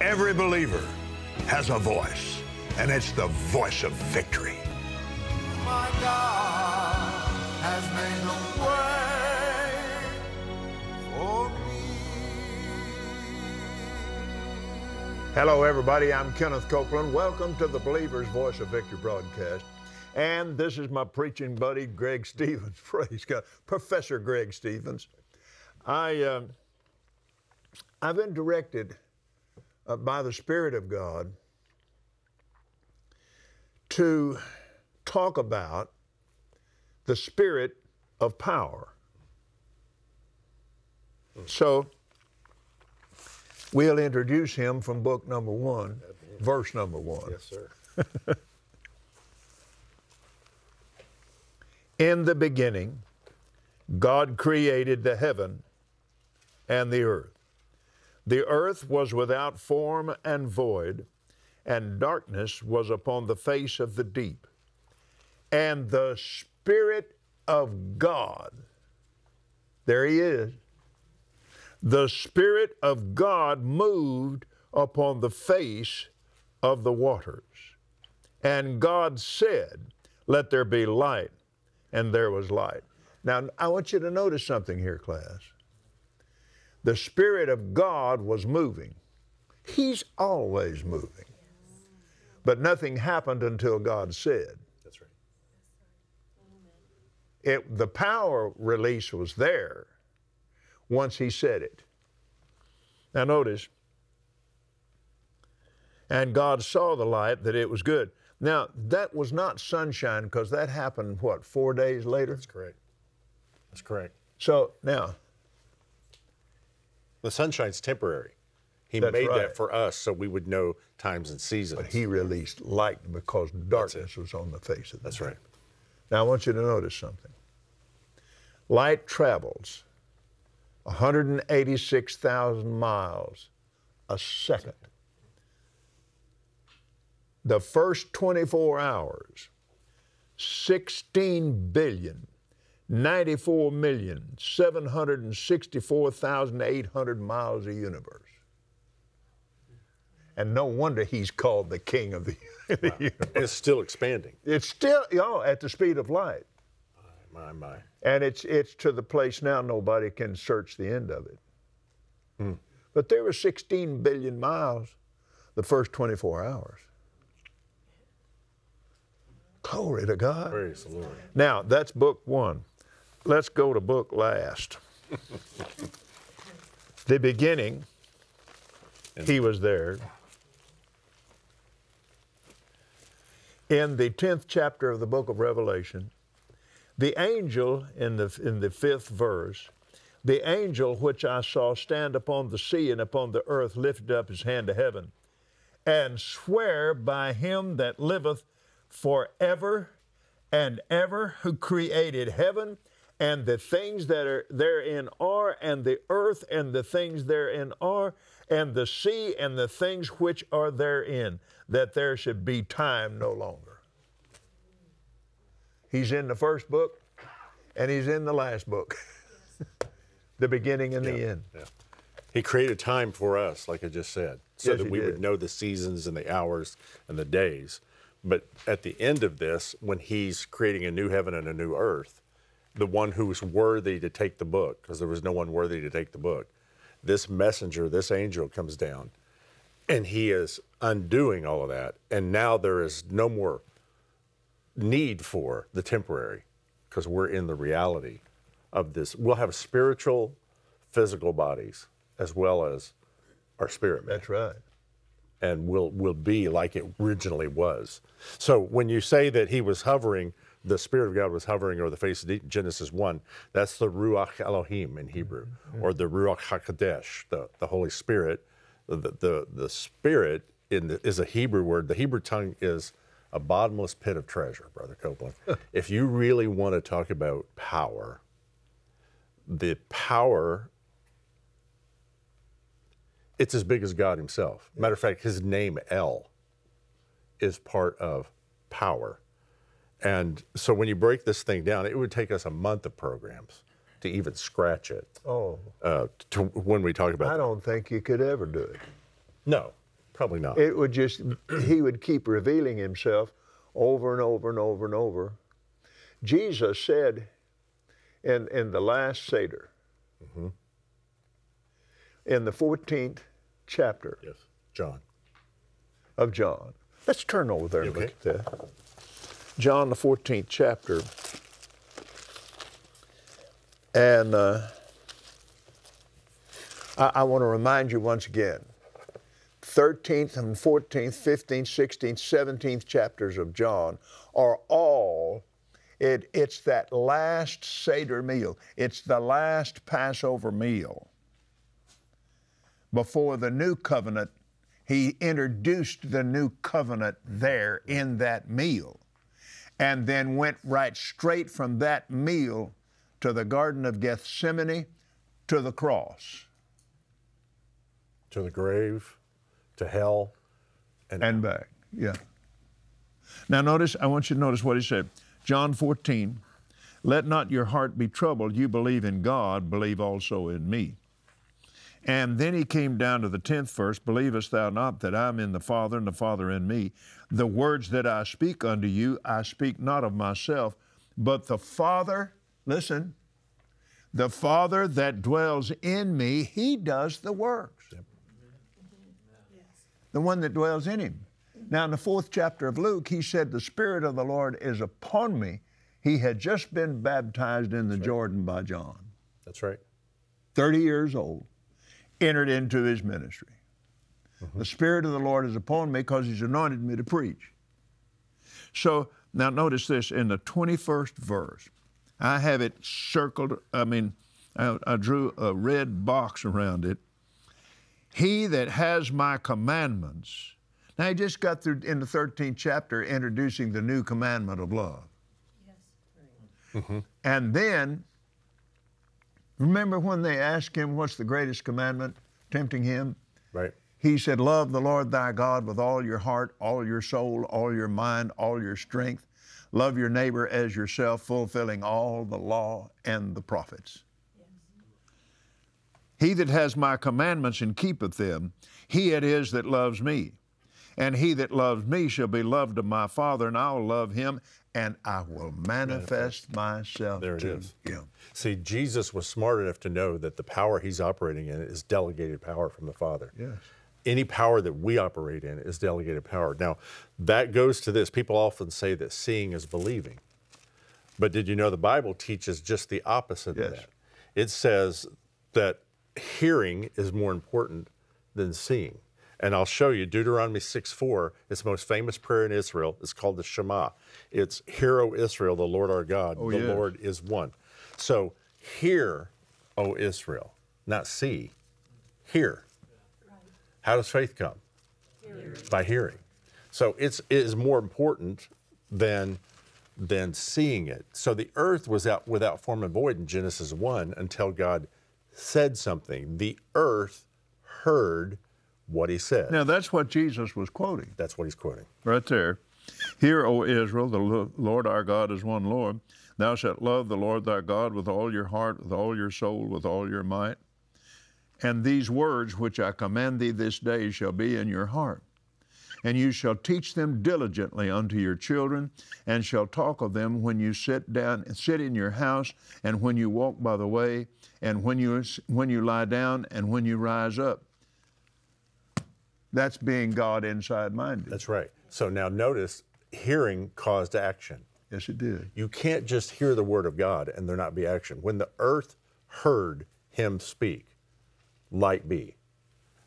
Every believer has a voice, and it's the voice of victory. My God has made a way for me. Hello, everybody. I'm Kenneth Copeland. Welcome to the Believer's Voice of Victory broadcast. And this is my preaching buddy, Greg Stephens. Praise God. Professor Greg Stephens. I, um, I've been directed uh, by the Spirit of God to talk about the Spirit of power. So, we'll introduce him from book number one, verse number one. Yes, sir. In the beginning, God created the heaven and the earth. The earth was without form and void, and darkness was upon the face of the deep. And the Spirit of God, there he is, the Spirit of God moved upon the face of the waters. And God said, Let there be light, and there was light. Now, I want you to notice something here, class. The Spirit of God was moving. He's always moving. But nothing happened until God said. That's right. It, the power release was there once He said it. Now, notice, and God saw the light that it was good. Now, that was not sunshine because that happened, what, four days later? That's correct. That's correct. So now, The sunshine's temporary. He That's made right. that for us so we would know times and seasons. but He released light because darkness was on the face of the That's right. Now, I want you to notice something. Light travels 186,000 miles a second. The first 24 hours, 16 billion, 94 million, 764,800 miles of universe. And no wonder he's called the king of the, the universe. It's still expanding. It's still, you know, at the speed of light. My, my. And it's it's to the place now nobody can search the end of it. Hmm. But there were 16 billion miles the first 24 hours. Glory to God. Praise the Lord. Now, that's book one. Let's go to book last. the beginning, he was there. In the 10th chapter of the book of Revelation, the angel in the, in the fifth verse, the angel which I saw stand upon the sea and upon the earth lifted up his hand to heaven and swear by him that liveth forever and ever, who created heaven and the things that are therein are, and the earth and the things therein are, and the sea and the things which are therein, that there should be time no longer. He's in the first book and he's in the last book, the beginning and the end. Yeah. He created time for us, like I just said, so Yes, that we did. would know the seasons and the hours and the days. But at the end of this, when he's creating a new heaven and a new earth, the one who was worthy to take the book, because there was no one worthy to take the book, this messenger, this angel comes down, and he is undoing all of that. And now there is no more need for the temporary, because we're in the reality of this. We'll have spiritual, physical bodies as well as our spirit man That's right. and will will be like it originally was. So when you say that he was hovering, the Spirit of God was hovering over the face of the, Genesis one, that's the Ruach Elohim in Hebrew, mm-hmm. or the Ruach Hakodesh, the, the Holy Spirit. The the, the Spirit in the, is a Hebrew word. The Hebrew tongue is a bottomless pit of treasure, Brother Copeland. if you really want to talk about power, the power it's as big as God Himself. Matter of fact, His name El is part of power. And so when you break this thing down, it would take us a month of programs to even scratch it. Oh, Uh, to when we talk about I don't think you could ever do it. no, Probably not. It would just, he would keep revealing himself over and over and over and over. Jesus said in, in the last Seder, in the 14th chapter yes, John. of John. Let's turn over there and Okay. look at that. John, the 14th chapter. And uh, I, I want to remind you once again 13th and 14th, 15th, 16th, 17th chapters of John are all, it, it's that last Seder meal, it's the last Passover meal. Before the new covenant, he introduced the new covenant there in that meal, and then went right straight from that meal to the Garden of Gethsemane to the cross To the grave, to hell, and, and back. Yeah. Now, notice, I want you to notice what he said. John 14, let not your heart be troubled. You believe in God, believe also in me. And then he came down to the 10th verse Believest thou not that I'm in the Father and the Father in me? The words that I speak unto you, I speak not of myself, but the Father, listen, the Father that dwells in me, he does the works. The one that dwells in him. Now, in the fourth chapter of Luke, he said, The Spirit of the Lord is upon me. He had just been baptized in the Jordan by John. that's right. 30 years old, entered into his ministry. Mm-hmm. The Spirit of the Lord is upon me because he's anointed me to preach. So now notice this in the 21st verse. I have it circled, I mean, I, I drew a red box around it. He that has my commandments. Now, he just got through in the 13th chapter introducing the new commandment of love. yes mm-hmm. And then, remember when they asked him, What's the greatest commandment? Tempting him? Right. He said, Love the Lord thy God with all your heart, all your soul, all your mind, all your strength. Love your neighbor as yourself, fulfilling all the law and the prophets. He that has my commandments and keepeth them, he it is that loves me. And he that loves me shall be loved of my Father, and I will love him, and I will manifest myself There it to is. him. See, Jesus was smart enough to know that the power he's operating in is delegated power from the Father. Yes. Any power that we operate in is delegated power. Now, that goes to this. People often say that seeing is believing. But did you know the Bible teaches just the opposite Yes. of that? It says that hearing is more important than seeing. And I'll show you Deuteronomy 6 4, it's the most famous prayer in Israel. It's called the Shema. It's, Hear, O Israel, the Lord our God, oh, the yes. Lord is one. So, hear, O Israel, not see. Hear. How does faith come? By hearing. So it's it is more important than than seeing it. So the earth was out without form and void in Genesis 1 until God said something. The earth heard what he said. Now, that's what Jesus was quoting. That's what he's quoting. Right there. Hear, O Israel, the Lord our God is one Lord. Thou shalt love the Lord thy God with all your heart, with all your soul, with all your might. And these words which I command thee this day shall be in your heart. And you shall teach them diligently unto your children, and shall talk of them when you sit down, sit in your house, and when you walk by the way, and when you when you lie down, and when you rise up. That's being God inside minded. That's right. So now notice hearing caused action. Yes, it did. You can't just hear the word of God and there not be action. When the earth heard him speak, light be,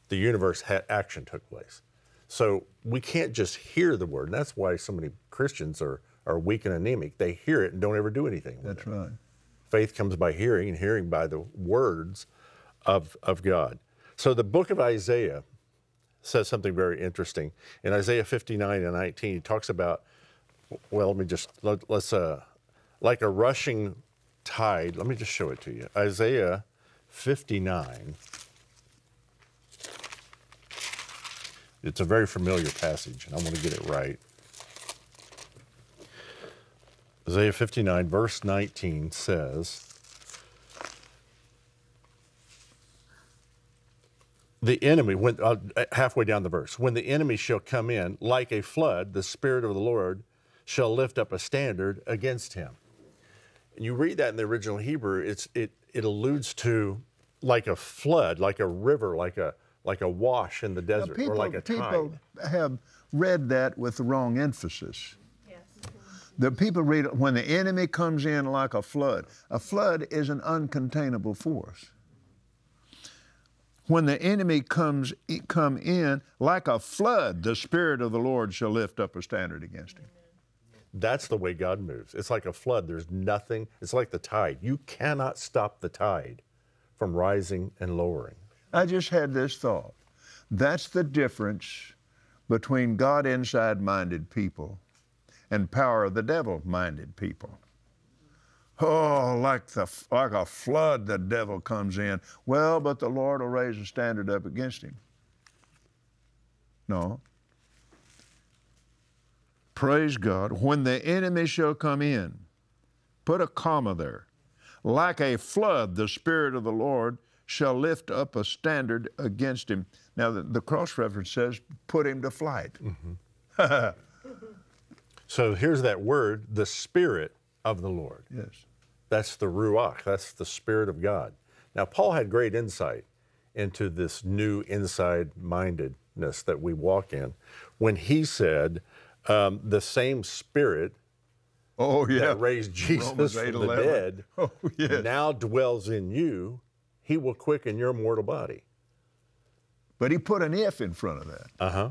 the universe had action took place. So we can't just hear the word. And that's why so many Christians are, are weak and anemic. They hear it and don't ever do anything. with That's it. right. Faith comes by hearing, and hearing by the words of, of God. So the book of Isaiah says something very interesting. In Isaiah 59 and 19, he talks about, well, let me just, let, let's, uh, like a rushing tide. Let me just show it to you. Isaiah 59. It's a very familiar passage, and I want to get it right. Isaiah 59, verse 19 says, the enemy when uh, halfway down the verse when the enemy shall come in like a flood the spirit of the lord shall lift up a standard against him and you read that in the original hebrew it's it it alludes to like a flood like a river like a like a wash in the Now, desert people, or like a people tide have read that with the wrong emphasis. Yes. The people read it when the enemy comes in like a flood. A flood is an uncontainable force. When the enemy comes come in like a flood, the spirit of the Lord shall lift up a standard against him. that's the way god moves it's like a flood there's nothing it's like the tide you cannot stop the tide from rising and lowering I just had this thought. That's the difference between God inside minded people and power of the devil minded people. Oh, like the like a flood, the devil comes in. Well, but the Lord will raise a standard up against him. No. Praise God. When the enemy shall come in, put a comma there. Like a flood, the Spirit of the Lord shall lift up a standard against him. Now, the, the cross reference says, put him to flight. Mm-hmm. so here's that word the spirit of the lord Yes. That's the Ruach, that's the Spirit of God. Now, Paul had great insight into this new inside mindedness that we walk in when he said, um, the same Spirit Oh, yeah. that raised Jesus from 8, the dead Oh, yes. now dwells in you, he will quicken your mortal body. But he put an if in front of that. Uh huh.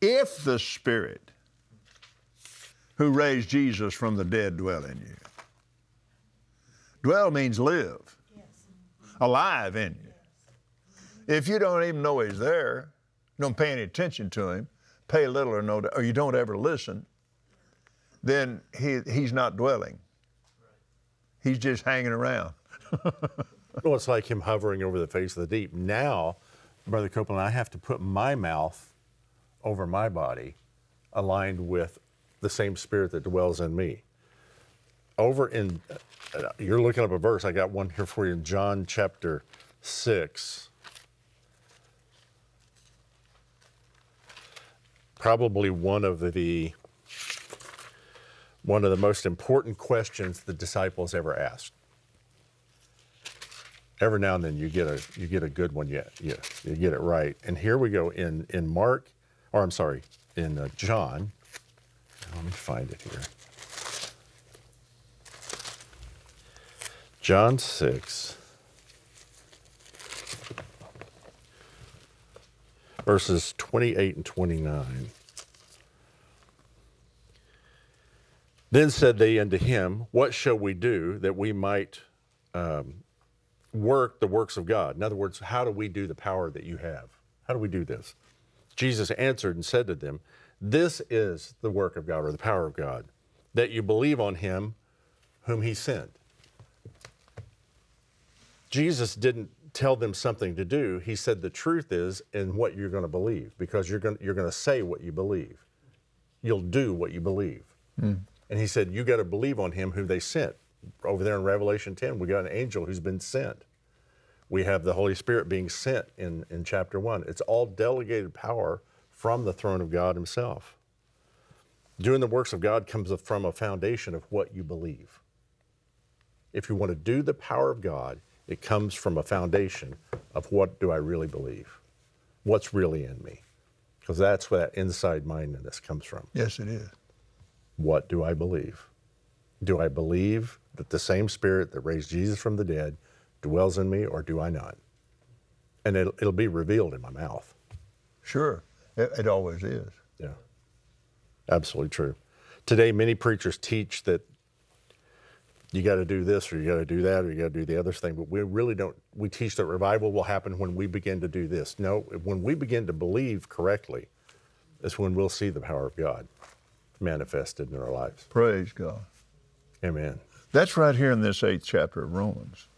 If the Spirit who raised Jesus from the dead dwell in you. Dwell means live, alive in you. If you don't even know he's there, don't pay any attention to him, pay little or no, or you don't ever listen, then he, he's not dwelling. He's just hanging around. Well, it's like him hovering over the face of the deep. Now, Brother Copeland, I have to put my mouth over my body, aligned with the same spirit that dwells in me. Over in, you're looking up a verse. I got one here for you in John chapter 6. Probably one of the one of the most important questions the disciples ever asked every now and then you get a you get a good one yet you, you get it right and here we go in in mark or i'm sorry in uh, john me find it here john 6 verses 28 and 29 then said they unto him what shall we do that we might um, work the works of God. In other words, how do we do the power that you have? How do we do this? Jesus answered and said to them, This is the work of God or the power of God, that you believe on him whom he sent. Jesus didn't tell them something to do. He said the truth is in what you're going to believe because you're going, you're going to say what you believe. You'll do what you believe. Hmm. And he said, You got to believe on him who they sent. Over there in Revelation 10, we got an angel who's been sent. We have the Holy Spirit being sent in, in chapter 1. It's all delegated power from the throne of God Himself. Doing the works of God comes from a foundation of what you believe. If you want to do the power of God, it comes from a foundation of what do I really believe? What's really in me? Because that's where that inside mindedness comes from. Yes, it is. What do I believe? Do I believe that the same spirit that raised Jesus from the dead dwells in me, or do I not? And it'll, it'll be revealed in my mouth. Sure. It, it always is. Yeah. Absolutely true. Today, many preachers teach that you got to do this or you got to do that or you got to do the other thing, but we really don't. We teach that revival will happen when we begin to do this. No, when we begin to believe correctly, is when we'll see the power of God manifested in our lives. Praise God. Amen. That's right here in this eighth chapter of Romans.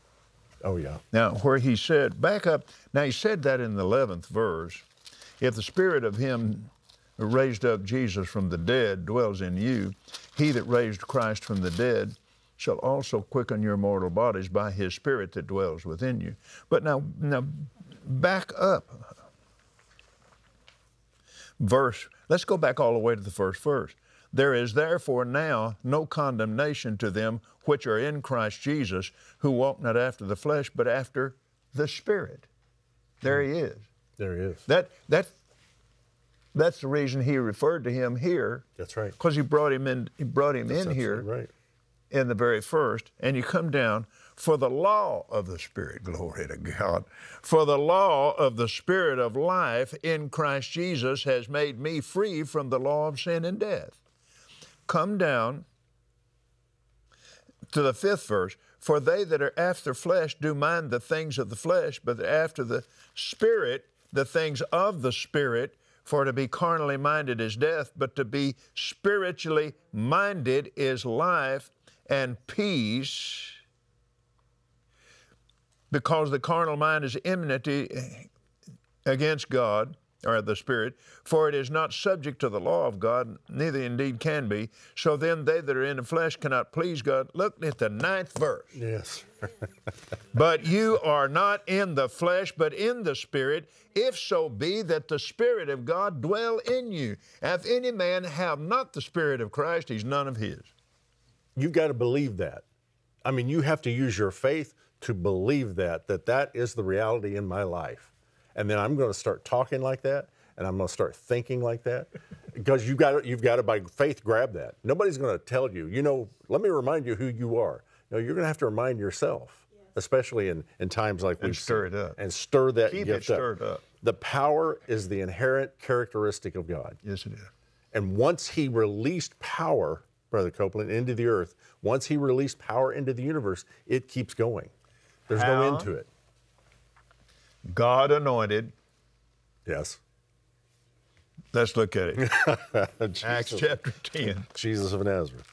Oh, yeah. Now, where he said, back up, now he said that in the 11th verse. If the spirit of him who raised up Jesus from the dead dwells in you, he that raised Christ from the dead shall also quicken your mortal bodies by his spirit that dwells within you. But now, now back up verse, let's go back all the way to the first verse. There is therefore now no condemnation to them which are in Christ Jesus, who walk not after the flesh, but after the Spirit. There he is. There he is. That that that's the reason he referred to him here. That's right. Because he brought him in. He brought him That's in here Right. in the very first, and you come down for the law of the Spirit, glory to God. For the law of the Spirit of life in Christ Jesus has made me free from the law of sin and death. Come down to the fifth verse. For they that are after flesh do mind the things of the flesh, but after the Spirit, the things of the Spirit. For to be carnally minded is death, but to be spiritually minded is life and peace. Because the carnal mind is enmity against God, or the Spirit, for it is not subject to the law of God, neither indeed can be. So then they that are in the flesh cannot please God. Look at the ninth verse. Yes. But you are not in the flesh, but in the Spirit, if so be that the Spirit of God dwell in you. If any man have not the Spirit of Christ, he's none of his. You've got to believe that. I mean, you have to use your faith to believe that, that that is the reality in my life. And then I'm going to start talking like that, and I'm going to start thinking like that, because you've got to, you've got to by faith grab that. Nobody's going to tell you. You know, let me remind you who you are. No, you're going to have to remind yourself, especially in, in times like we stir it up. and stir that Keep it stirred up. The power is the inherent characteristic of God. Yes, it is. And once he released power, Brother Copeland, into the earth, once he released power into the universe, it keeps going. There's no end to it. God anointed. Yes. Let's look at it. Acts chapter 10. Jesus of Nazareth.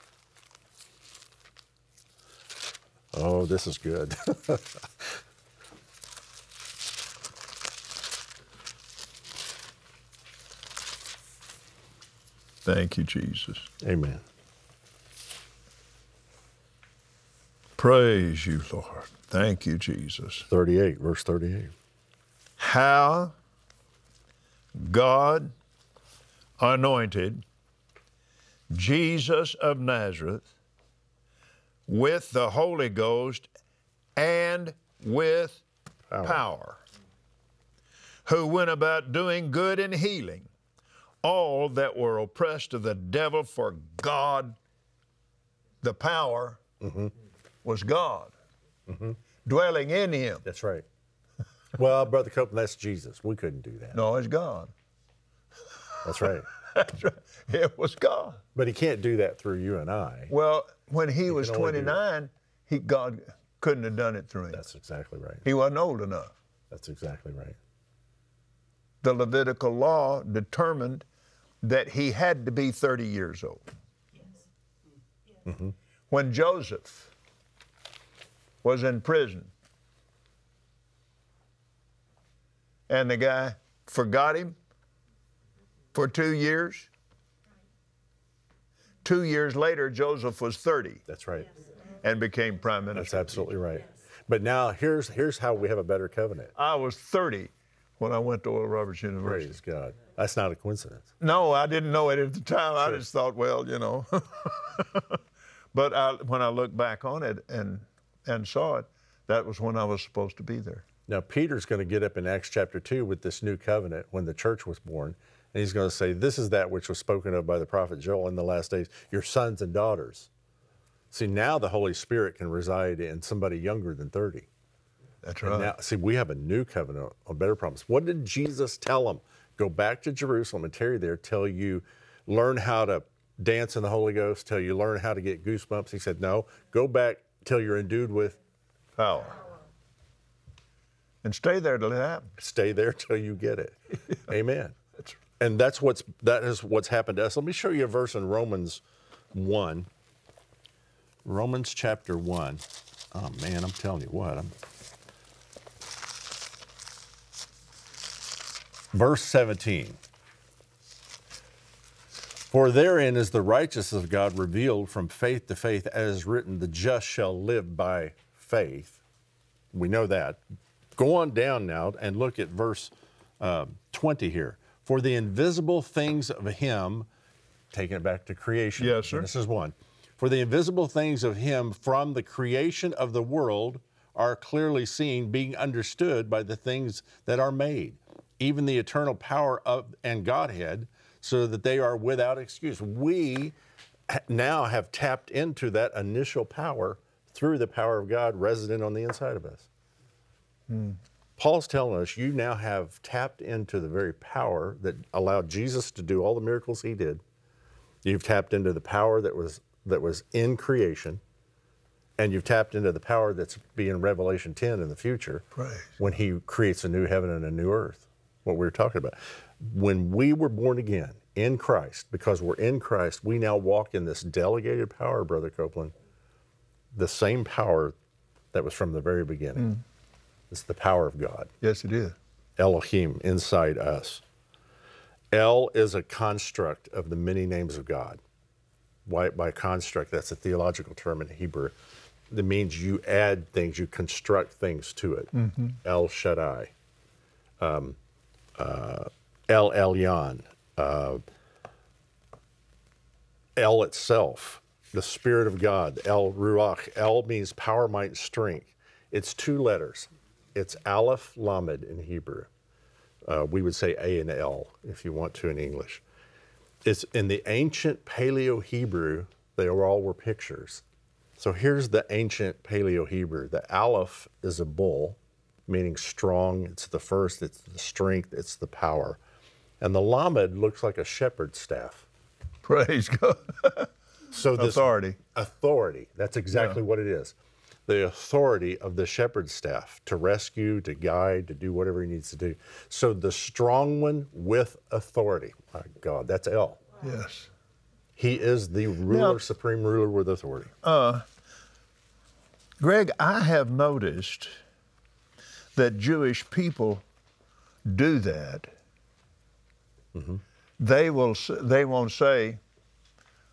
Oh, this is good. Thank you, Jesus. Amen. Praise you, Lord. Thank you, Jesus. 38, verse 38. How God anointed Jesus of Nazareth with the Holy Ghost and with Power. power, who went about doing good and healing all that were oppressed of the devil, for God, the power, mm-hmm. was God, mm-hmm. dwelling in him. That's right. Well, Brother Copeland, that's Jesus. We couldn't do that. No, it's God. That's right. That's right. It was God. But he can't do that through you and I. Well, when he was do it. 29, he God couldn't have done it through him. That's exactly right. He wasn't old enough. That's exactly right. The Levitical law determined that he had to be 30 years old. Yes. When Joseph was in prison and the guy forgot him for two years, two years later, Joseph was 30 That's right. and became prime minister. That's absolutely right. But now here's here's how we have a better covenant. I was 30 when I went to Oral Roberts University. Praise God. That's not a coincidence. No, I didn't know it at the time. I just thought, well, you know. but I, when I look back on it and and saw it, that was when I was supposed to be there. Now Peter's going to get up in Acts chapter 2 with this new covenant when the church was born, and he's going to say, This is that which was spoken of by the prophet Joel in the last days, your sons and daughters. See, now the Holy Spirit can reside in somebody younger than 30. That's And right. Now, see, we have a new covenant, a better promise. What did Jesus tell them? Go back to Jerusalem and tarry there till you learn how to dance in the Holy Ghost, till you learn how to get goosebumps. He said, No, go back till you're endued with, Power. And stay there till it happens. stay there till you get it. Amen. That's right. And that's what's that is what's happened to us. Let me show you a verse in Romans 1. Romans chapter 1. Oh man, I'm telling you what. I'm Verse 17. For therein is the righteousness of God revealed from faith to faith, as written, the just shall live by faith. We know that. Go on down now and look at verse uh, 20 here. For the invisible things of him, taking it back to creation. Yes, sir. This is one. For the invisible things of him from the creation of the world are clearly seen, being understood by the things that are made, even the eternal power of and Godhead, so that they are without excuse. We now have tapped into that initial power through the power of God resident on the inside of us. Paul's telling us you now have tapped into the very power that allowed Jesus to do all the miracles he did. You've tapped into the power that was that was in creation, and you've tapped into the power that's be in Revelation 10 in the future Praise. when he creates a new heaven and a new earth. What we were talking about. When we were born again in Christ, because we're in Christ, we now walk in this delegated power, Brother Copeland, the same power that was from the very beginning. Mm. It's the power of God. Yes, it is. Elohim inside us. El is a construct of the many names of God. Why, by construct, that's a theological term in Hebrew. That means you add things, you construct things to it. El Shaddai, um, uh, El Elyon, uh, El itself, the Spirit of God, El Ruach. El means power, might, strength. It's two letters. It's Aleph Lamed in Hebrew. Uh, we would say A and L if you want to in English. It's in the ancient Paleo Hebrew, they were all were pictures. So here's the ancient Paleo Hebrew. The Aleph is a bull, meaning strong. It's the first, it's the strength, it's the power. And the Lamed looks like a shepherd's staff. Praise God. So this Authority. authority. That's exactly what it is. The authority of the shepherd's staff to rescue, to guide, to do whatever he needs to do. So the strong one with authority. My God, that's El. yes. He is the ruler, Now- supreme ruler with authority. Uh, Greg, I have noticed that Jewish people do that. Mm-hmm. They will. They won't say,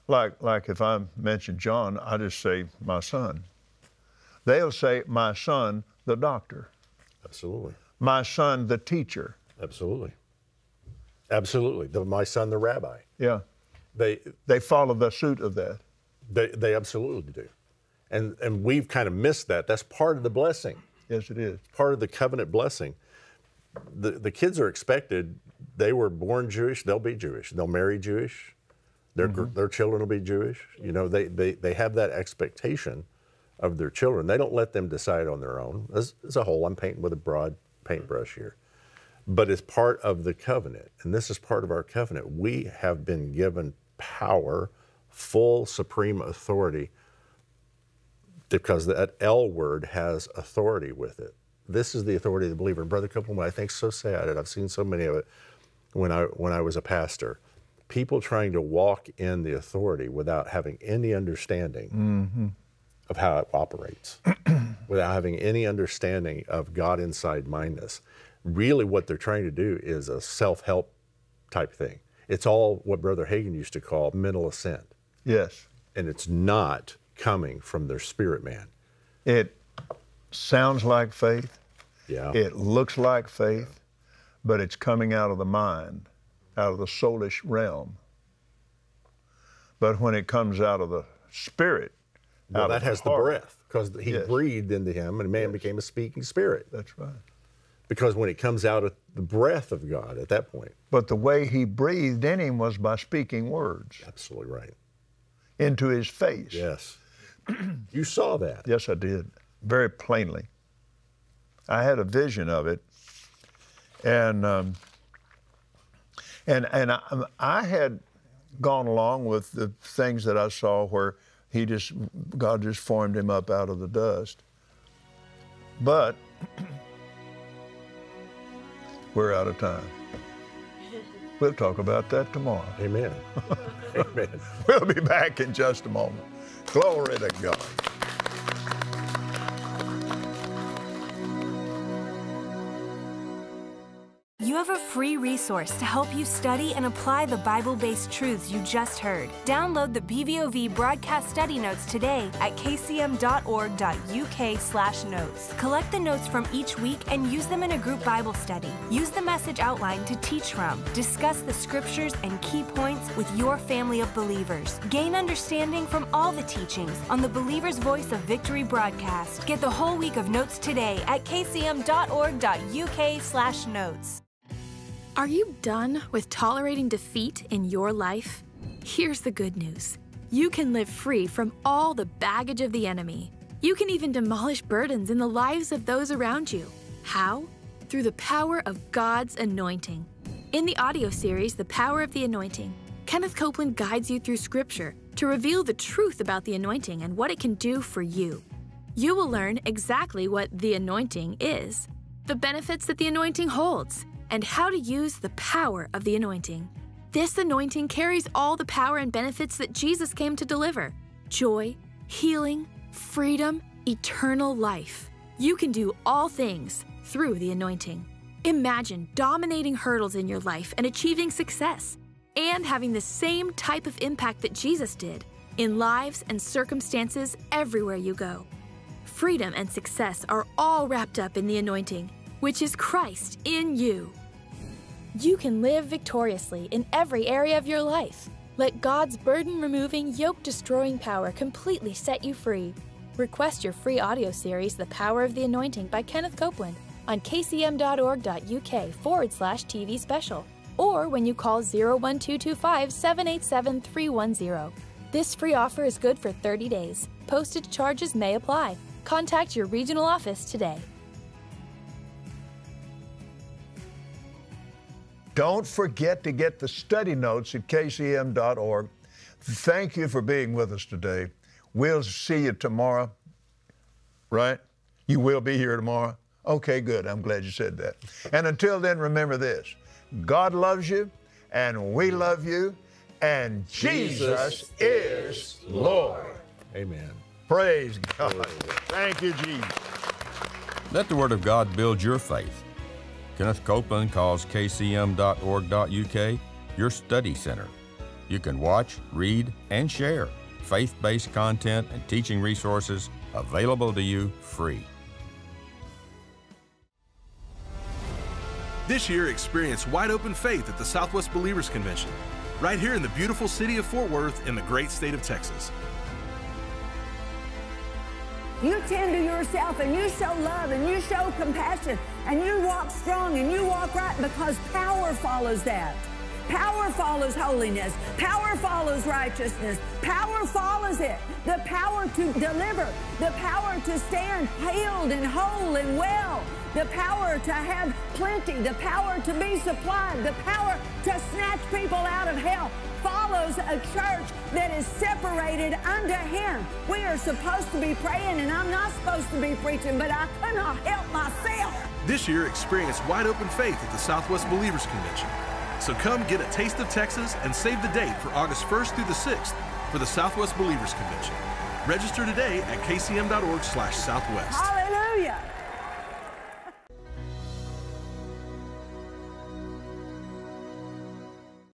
like like if I mention John, I just say my son. They'll say my son, the doctor, Absolutely. my son, the teacher. Absolutely. Absolutely. The, my son, the rabbi. Yeah, They, they follow the suit of that. they, they absolutely do. And, and we've kind of missed that. That's part of the blessing. Yes, it is. part of the covenant blessing. The, the kids are expected, they were born Jewish, they'll be Jewish. They'll marry Jewish, their, gr mm-hmm. their children will be Jewish. You know, they, they, they have that expectation of their children. They don't let them decide on their own. As, as a whole, I'm painting with a broad paintbrush here. But it's part of the covenant, and this is part of our covenant. We have been given power, full supreme authority because that L word has authority with it. This is the authority of the believer. And Brother Copeland, I think so sad, and I've seen so many of it when I when I was a pastor. People trying to walk in the authority without having any understanding mm-hmm. Of how it operates, without having any understanding of God inside mindness. Really, what they're trying to do is a self-help type thing. It's all what Brother Hagin used to call mental assent. Yes, and it's not coming from their spirit man. it sounds like faith. Yeah. It looks like faith, but it's coming out of the mind, out of the soulish realm. But when it comes out of the spirit, well, that has the heart, breath because he Yes. breathed into him and man became a speaking spirit. That's right. Because when it comes out of the breath of God at that point, But the way he breathed in him was by speaking words absolutely right. into his face. Yes. you saw that. Yes, I did, very plainly. I had a vision of it, and um, and and I, I had gone along with the things that I saw where he just God just formed him up out of the dust. But we're out of time. We'll talk about that tomorrow. Amen. Amen. We'll be back in just a moment. Glory to God. Free resource to help you study and apply the Bible based truths you just heard. Download the BVOV broadcast study notes today at kcm.org.uk/slash notes. Collect the notes from each week and use them in a group Bible study. Use the message outline to teach from. Discuss the scriptures and key points with your family of believers. Gain understanding from all the teachings on the Believer's Voice of Victory broadcast. Get the whole week of notes today at kcm.org.uk/slash notes. Are you done with tolerating defeat in your life? Here's the good news you can live free from all the baggage of the enemy. You can even demolish burdens in the lives of those around you. How? Through the power of God's anointing. In the audio series, The Power of the Anointing, Kenneth Copeland guides you through Scripture to reveal the truth about the anointing and what it can do for you. You will learn exactly what the anointing is, the benefits that the anointing holds, and how to use the power of the anointing. This anointing carries all the power and benefits that Jesus came to deliver joy, healing, freedom, eternal life. You can do all things through the anointing. Imagine dominating hurdles in your life and achieving success, and having the same type of impact that Jesus did in lives and circumstances everywhere you go. Freedom and success are all wrapped up in the anointing, which is Christ in you. You can live victoriously in every area of your life. Let God's burden removing, yoke destroying power completely set you free. Request your free audio series, The Power of the Anointing by Kenneth Copeland, on kcm.org.uk forward slash TV special, or when you call 01225 787 310. This free offer is good for 30 days. Postage charges may apply. Contact your regional office today. Don't forget to get the study notes at kcm.org. Thank you for being with us today. We'll see you tomorrow, right? You will be here tomorrow? Okay, good. I'm glad you said that. And until then, remember this God loves you, and we love you, and Jesus, is Lord. Amen. Praise God. Thank you, Jesus. Let the Word of God build your faith. Kenneth Copeland calls kcm.org.uk your study center. You can watch, read, and share faith based content and teaching resources available to you free. This year, experience wide open faith at the Southwest Believers Convention, right here in the beautiful city of Fort Worth in the great state of Texas. You tend to yourself and you show love and you show compassion and you walk strong and you walk right because power follows that. Power follows holiness. Power follows righteousness. Power follows it. The power to deliver. The power to stand healed and whole and well. The power to have plenty. The power to be supplied. The power to snatch people out of hell follows a church that is separated unto Him. We are supposed to be praying, and I'm not supposed to be preaching, but I cannot help myself. This year, experience wide open faith at the Southwest Believers Convention. So come get a taste of Texas and save the date for August 1st through the 6th for the Southwest Believers Convention. Register today at kcm.org slash southwest. Hallelujah.